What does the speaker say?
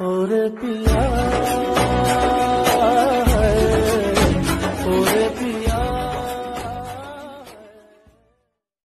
ওরে পিয়া ওরে পিয়া